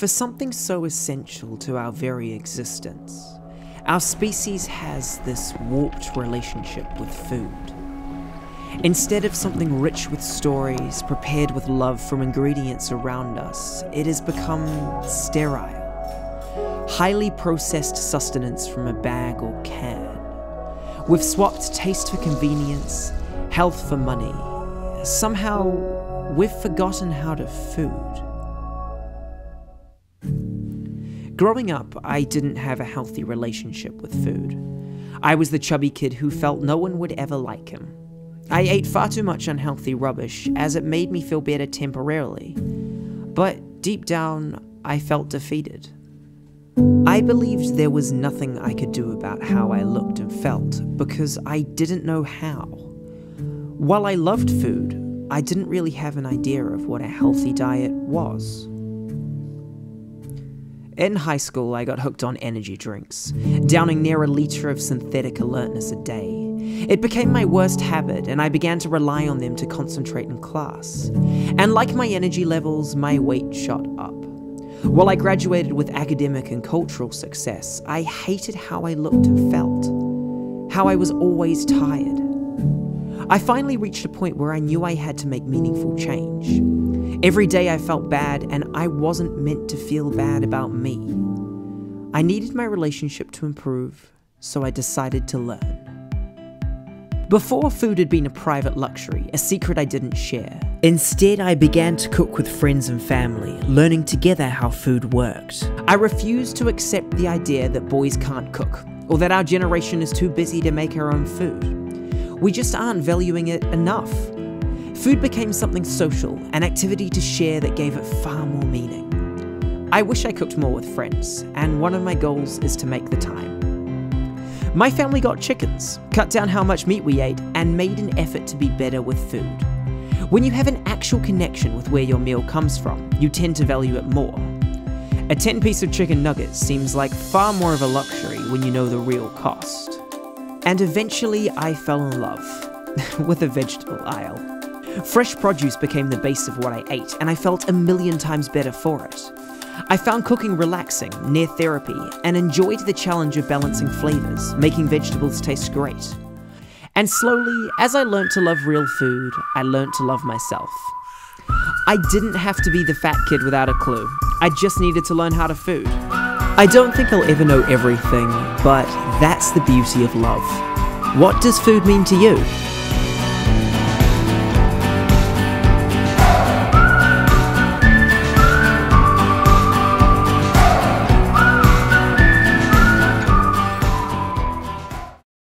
For something so essential to our very existence, our species has this warped relationship with food. Instead of something rich with stories, prepared with love from ingredients around us, it has become sterile. Highly processed sustenance from a bag or can. We've swapped taste for convenience, health for money. Somehow, we've forgotten how to food. Growing up, I didn't have a healthy relationship with food. I was the chubby kid who felt no one would ever like him. I ate far too much unhealthy rubbish as it made me feel better temporarily. But deep down, I felt defeated. I believed there was nothing I could do about how I looked and felt because I didn't know how. While I loved food, I didn't really have an idea of what a healthy diet was. In high school, I got hooked on energy drinks, downing near a litre of synthetic alertness a day. It became my worst habit, and I began to rely on them to concentrate in class. And like my energy levels, my weight shot up. While I graduated with academic and cultural success, I hated how I looked and felt, how I was always tired. I finally reached a point where I knew I had to make meaningful change. Every day I felt bad, and I wasn't meant to feel bad about me. I needed my relationship to improve, so I decided to learn. Before, food had been a private luxury, a secret I didn't share. Instead, I began to cook with friends and family, learning together how food worked. I refused to accept the idea that boys can't cook, or that our generation is too busy to make our own food. We just aren't valuing it enough. Food became something social, an activity to share that gave it far more meaning. I wish I cooked more with friends, and one of my goals is to make the time. My family got chickens, cut down how much meat we ate, and made an effort to be better with food. When you have an actual connection with where your meal comes from, you tend to value it more. A 10 piece of chicken nuggets seems like far more of a luxury when you know the real cost. And eventually, I fell in love with the vegetable aisle. Fresh produce became the base of what I ate, and I felt a million times better for it. I found cooking relaxing, near therapy, and enjoyed the challenge of balancing flavours, making vegetables taste great. And slowly, as I learnt to love real food, I learnt to love myself. I didn't have to be the fat kid without a clue, I just needed to learn how to food. I don't think I'll ever know everything, but that's the beauty of love. What does food mean to you?